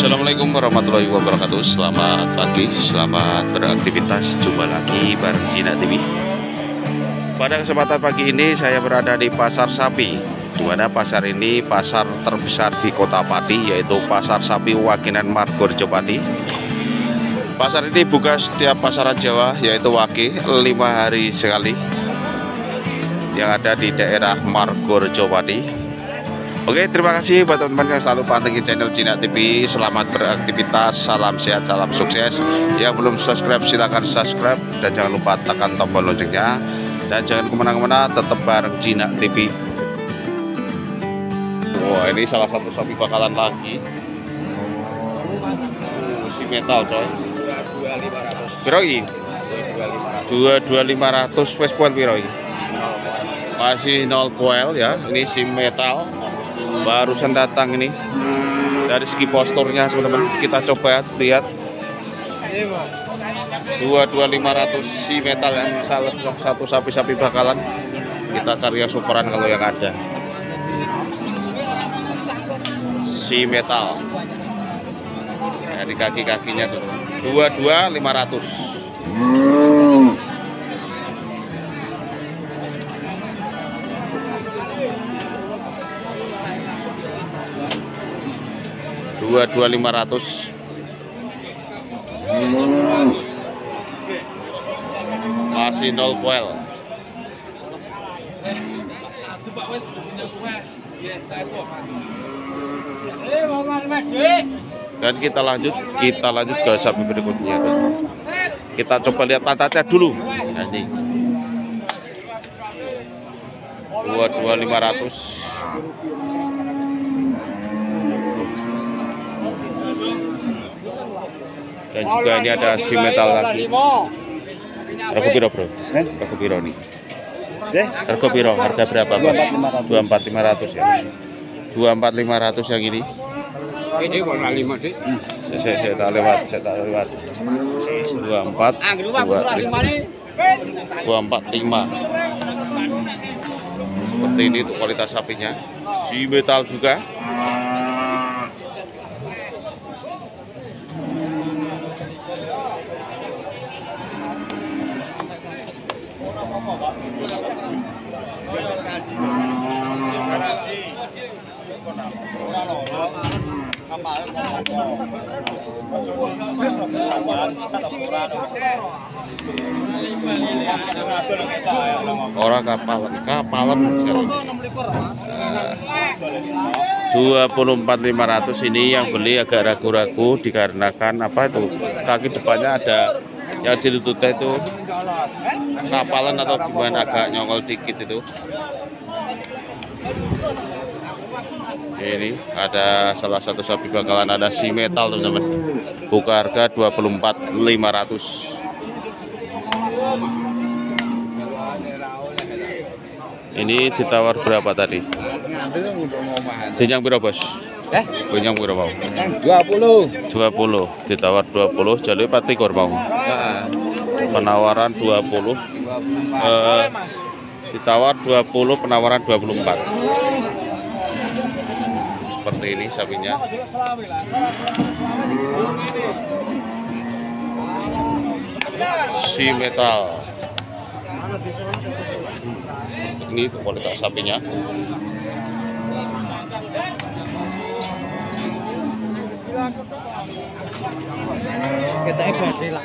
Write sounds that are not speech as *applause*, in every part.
Assalamualaikum warahmatullahi wabarakatuh. Selamat pagi, selamat beraktivitas. Jumpa lagi bareng Cina TV Pada kesempatan pagi ini saya berada di Pasar Sapi. Di mana pasar ini pasar terbesar di Kota Pati yaitu Pasar Sapi Wakinan Margorejo Pati Pasar ini buka setiap pasaran Jawa yaitu Waki lima hari sekali. Yang ada di daerah Margorejo Pati Oke, terima kasih buat teman-teman yang selalu pantengin channel Cina TV. Selamat beraktivitas, salam sehat, salam sukses. Yang belum subscribe silahkan subscribe dan jangan lupa tekan tombol loncengnya. Dan jangan ke mana-mana, tetap bareng Cina TV. Wah, ini salah satu sapi bakalan lagi. Uh, si metal coy. Piro iki? 22500 wes poin piro iki? Masih 0 poel ya. Ini si metal barusan datang ini. Dari segi posturnya teman-teman kita coba lihat. dua dua lima ratus si metal ya salah satu sapi-sapi bakalan. Kita cari yang superan kalau yang ada. Si metal. Dari kaki-kakinya tuh. dua dua dua lima ratus. Hmm. Masih nol koil dan kita lanjut kita lanjut ke sapi berikutnya. Kita coba lihat pantatnya dulu. Nanti 22500 dan juga ini ada si metal lagi. Harga piro bro? Eh? harga piro nih? Eh? harga piro? Harga berapa bos? 24500 ya? 24500 yang ini. Ini warna lima sih. saya, saya, saya tak lewat saya tak lewat. 24 Ah, gerubah kurang lima nih. 245 seperti ini untuk kualitas sapinya. Si metal juga orang kapalan kapalan dua puluh empat lima ratus ini yang beli agak ragu-ragu dikarenakan apa itu? Kaki depannya ada yang di lututnya itu kapalan atau gimana agak nyongol dikit itu ini ada salah satu sapi bakalan ada si metal teman-teman buka harga 24.500 ini ditawar berapa tadi Dinyang piro bos? Eh? Piro mau? Dua puluh. 20 ditawar 20 jalur pati kor mau penawaran 20 eh, ditawar 20 penawaran 24 seperti ini sapinya. Si metal. Ini kualitas sapinya. Kita ibadah lah.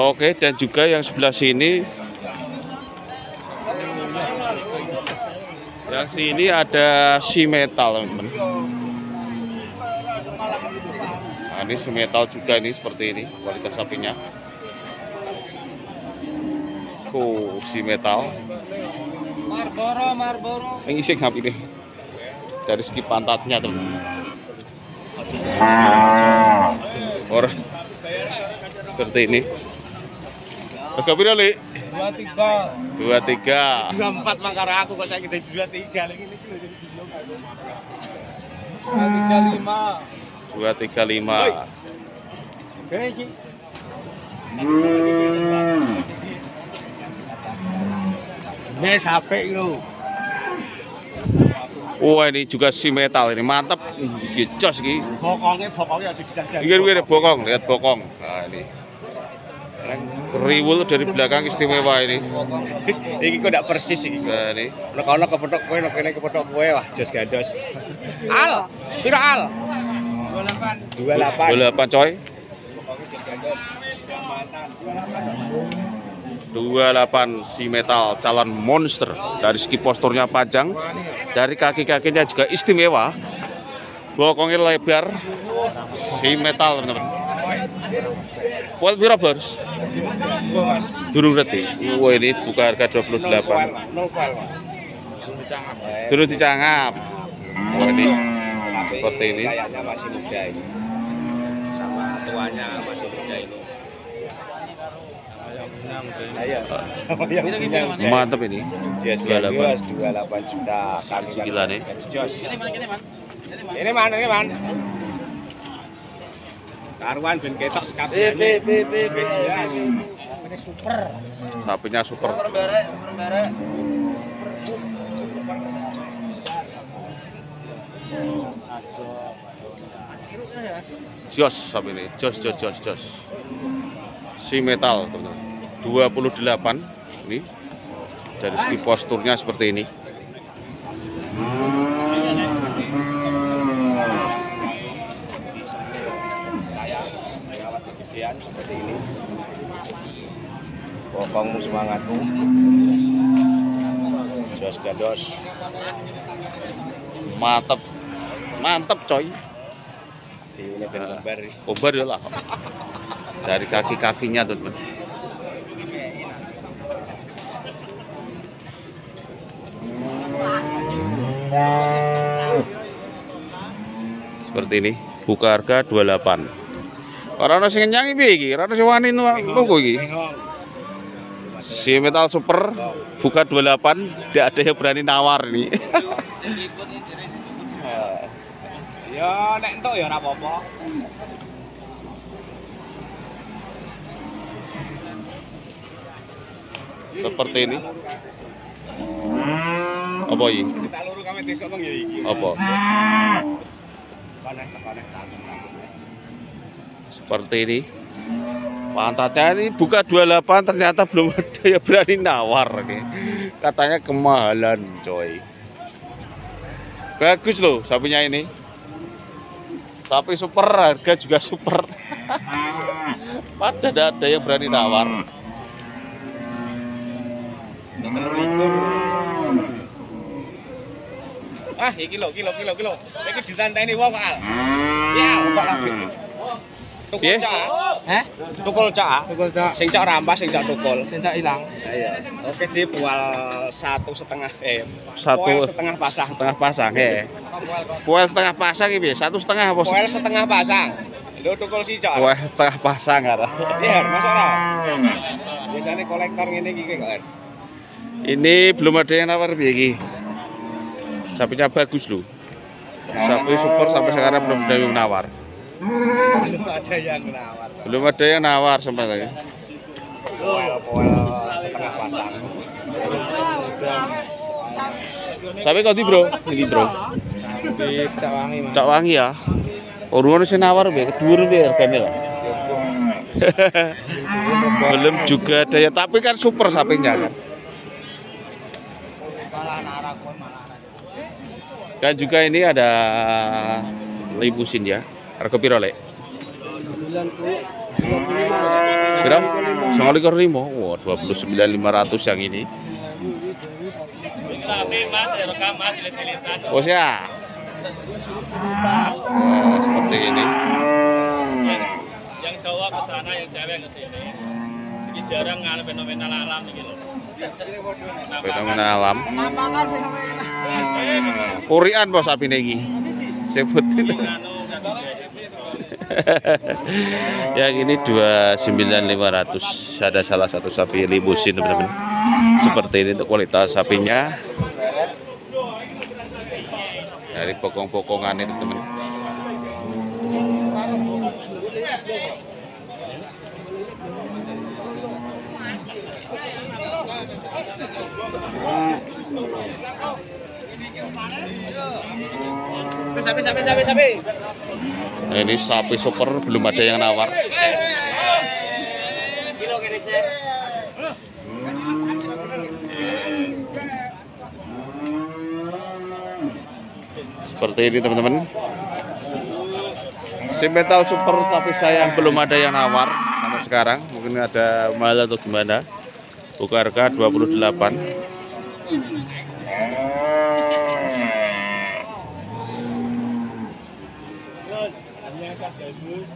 Oke, dan juga yang sebelah sini yang sini ada si metal, teman-teman. Nah, ini si metal juga ini seperti ini kualitas sapinya. Oh, si metal. Marlboro, Marlboro. Ini isi sapi nih. Dari segi pantatnya, tuh. Orang seperti ini. Harga piro, Li? Dua tiga. 23. Dua empat makara aku kok saya kita dua tiga lagi ini kilo jadi Dua tiga lima. 235. Gini sih. Ini sampai lo. Wah ini juga si metal ini mantap. Jos iki. Bokongnya bokongnya harus. Iki iki bokong, lihat bokong. Nah ini. Riwul dari belakang istimewa ini. *laughs* Iki kok tidak persis iki. Nah, ini. Nek ono kepethuk kowe, nek kene kepethuk kowe, wah jos gandos. Al, piro al? 28. 28. Bola apa coy? Pokoknya jos gandos. Mantan 28. 28 si metal calon monster dari segi posturnya panjang dari kaki-kakinya juga istimewa bokongnya lebar si metal teman-teman Poel piro bos? Durung ngerti. Wah ini buka harga 28. Nol poel. Durung dicangap. Wah ini Seperti ini. Kayaknya masih muda ini. Sama tuanya masih muda ini. Mantap ini. Jos 28. Gandos 28 juta. Kami kan Gila nih. Jos. Ini man, ini man. Karuan ben ketok sekabeh. Be, be, be, be, Jelas. Ini super. Sapinya super. Super merek, super merek. Jos sapi ini. Jos jos jos jos. Si metal teman-teman. 28 ini dari segi posturnya seperti ini. Saya lewat kegedean seperti ini. Pokongmu semangatmu. Jos Gandos. Mantap. Mantap coy. Ini ben kembar. Kobar ya lah. Dari kaki-kakinya teman-teman. Seperti ini. Buka harga 28. Ora ono sing nyanyi piye iki? Ora ono sing wani nunggu iki. Si Metal Super buka 28, tidak ada yang berani nawar ini. *laughs* Ya nek entuk ya ora apa-apa. Seperti ini. Apa iki? Kita luru kami nang ya iki. Apa? Seperti ini. Pantatnya ini buka 28 ternyata belum *laughs* ada yang berani nawar oke. Katanya kemahalan coy. Bagus loh sapinya ini. Sapi super harga juga super. *laughs* Pada ada yang berani nawar. Ah, iki lho, iki lho, iki lho, iki lho. Iki ditanteni wong kok al. Ya, kok lagi. Piye? Tukul cak. Heh? Tukul cak. Tukul cak. Sing cak rampas, sing cak tukul. Cincak hilang. Iya. Oke, dia bual satu setengah eh Satu- poel setengah pasang. Setengah pasang he. Poel setengah pasang ini satu setengah apa? Poel setengah pasang. Lu tukul si cak. Poel setengah pasang ada. Iya, masuk ora? Biasanya kolektor ngene iki kok. Er. Ini belum ada yang nawar piye iki. Sapinya bagus loh. Sapi super sampai sekarang belum ada yang nawar. Belum ada yang nawar. Belum ada yang nawar sampai lagi. Setengah pasang. Sapi kau di bro, ini bro. Di Cawangi, Mas. Cak wangi ya. Orang sih nawar be, kedua be harganya lah. *laughs* belum juga ada ya, tapi kan super sapinya kan. Dan juga ini ada limusin ya. Harga piro lek? 90. Piro? Sangat likur limo. Wah, dua puluh sembilan lima ratus yang ini. Oh ya. Nah, seperti ini. yang Jawa ke sana, yang Jawa ke sini. Ini jarang ngalami fenomena alam nih gitu. Fenomena alam. Kurian bos sapi negi. Sebutin. *laughs* yang ini 29500 ada salah satu sapi limusin teman-teman seperti ini untuk kualitas sapinya. Dari pokong-pokongan itu teman. Thank Sapi sapi sapi sapi. Ini sapi super belum ada yang nawar. Seperti ini teman-teman. Si metal super tapi sayang belum ada yang nawar sampai sekarang. Mungkin ada mahal atau gimana. Buka harga 28. move